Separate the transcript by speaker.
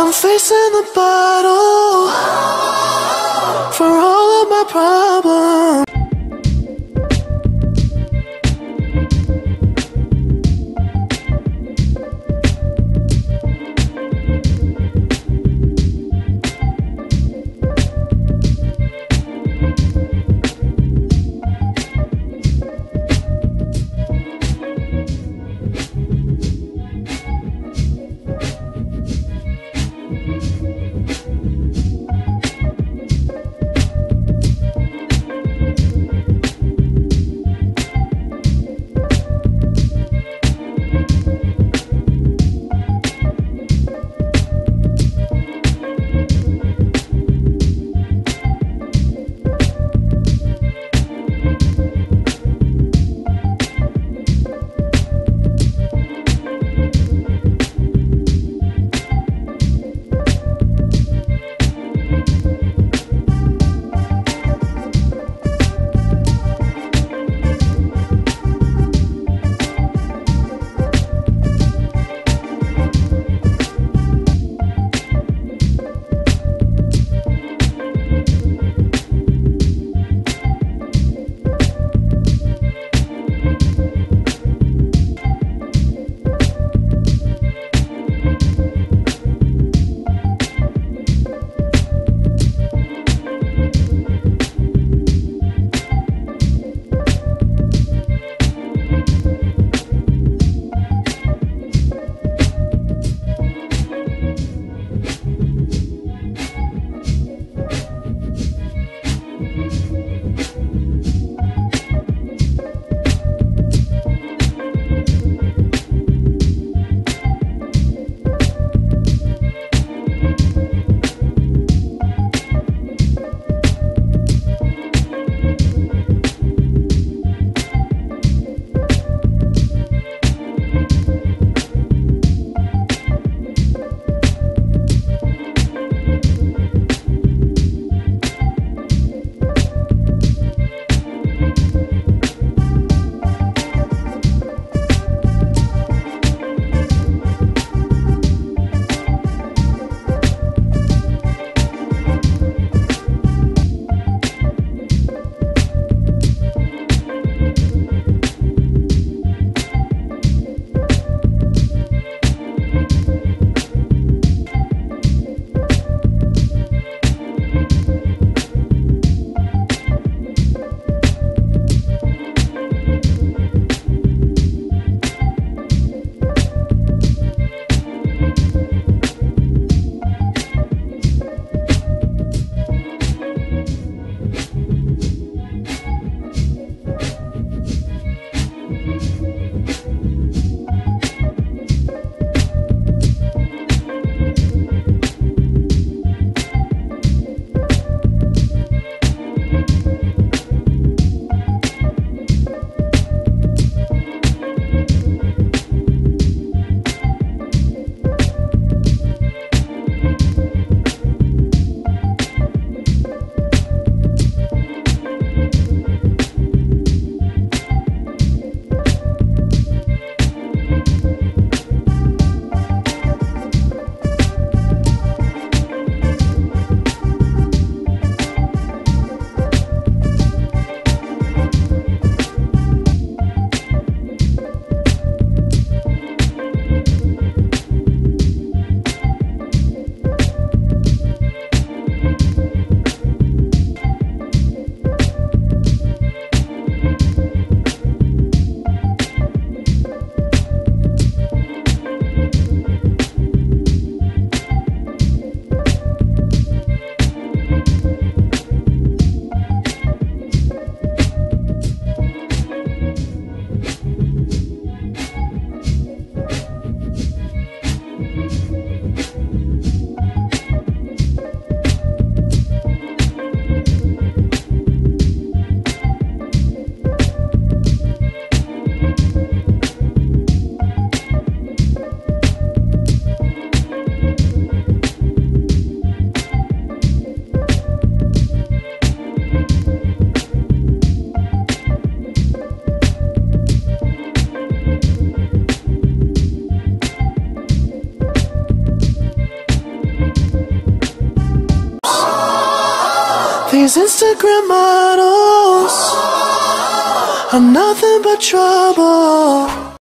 Speaker 1: I'm facing the bottle for all of my problems. These Instagram models are nothing but trouble.